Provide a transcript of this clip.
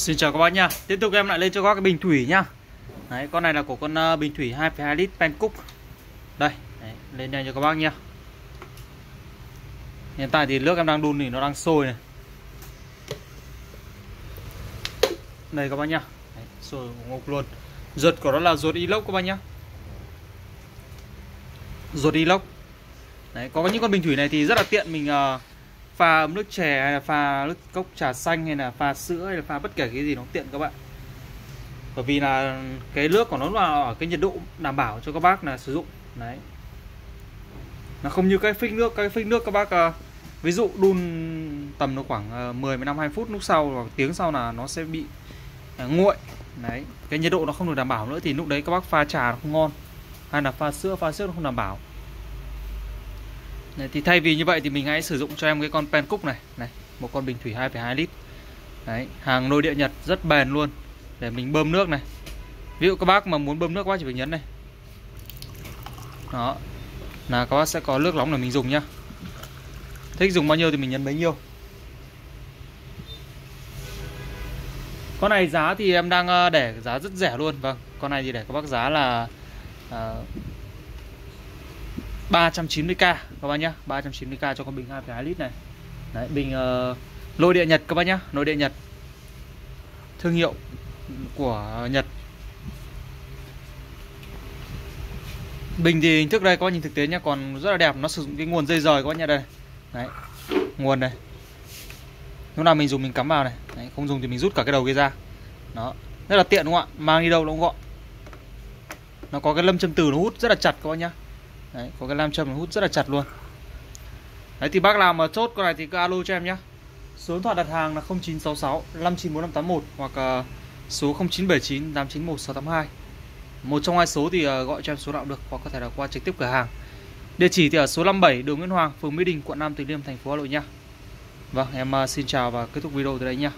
Xin chào các bác nha. Tiếp tục em lại lên cho các cái bình thủy nha. Đấy, con này là của con uh, bình thủy 2,2 lít Pencook Đây, đấy, lên đây cho các bác nha. Hiện tại thì nước em đang đun thì nó đang sôi này. Đây các bác nha. Đấy, Sôi ngục luôn. Ruột của nó là ruột inox các bác nhá. Ruột inox. Đấy, có những con bình thủy này thì rất là tiện mình uh, pha ấm nước chè hay là pha nước cốc trà xanh hay là pha sữa hay là pha bất kể cái gì nó tiện các bạn. Bởi vì là cái nước của nó là ở cái nhiệt độ đảm bảo cho các bác là sử dụng. Đấy. Nó không như cái phích nước cái phích nước các bác ờ, ví dụ đun tầm nó khoảng 10 15 20 phút lúc sau hoặc tiếng sau là nó sẽ bị ờ, nguội. Đấy. Cái nhiệt độ nó không được đảm bảo nữa thì lúc đấy các bác pha trà nó không ngon. Hay là pha sữa pha sữa nó không đảm bảo. Đấy, thì thay vì như vậy thì mình hãy sử dụng cho em cái con pen cúc này. Này một con bình thủy 2,2 lít. Đấy, hàng nội địa Nhật rất bền luôn. Để mình bơm nước này. Ví dụ các bác mà muốn bơm nước quá chỉ phải nhấn này. Đó. Là các bác sẽ có nước nóng để mình dùng nhá. Thích dùng bao nhiêu thì mình nhấn bấy nhiêu. Con này giá thì em đang ờ, để giá rất rẻ luôn. Vâng con này thì để các bác giá là uh, 390k các bác nhá. 390k cho con bình 2,2 lít này. Đấy, bình uh, lôi địa Nhật các bác nhá lôi địa Nhật. Thương hiệu của Nhật. Bình thì hình thức đây các bác nhìn thực tế nhá còn rất là đẹp nó sử dụng cái nguồn dây rời các bác nhá đây. Đấy nguồn đây. Lúc nào mình dùng mình cắm vào này. Đấy, không dùng thì mình rút cả cái đầu kia ra. Đó rất là tiện đúng không ạ? Mang đi đâu nó cũng gọn. Nó có cái lâm châm từ nó hút rất là chặt các bác nhá. Đấy, có cái nam châm hút rất là chặt luôn. Đấy thì bác nào mà chốt con này thì cứ alo cho em nhé Số điện thoại đặt hàng là 0966 594581 Hoặc ờ, số 0979 891682 Một trong hai số thì ờ, gọi cho em số nào được Hoặc có thể là qua trực tiếp cửa hàng. Địa chỉ thì ở số 57 đường Nguyễn Hoàng, phường Mỹ Đình, quận Nam Từ Liêm, thành phố Hà Nội nha Vâng, em ờ, xin chào và kết thúc video từ đây nha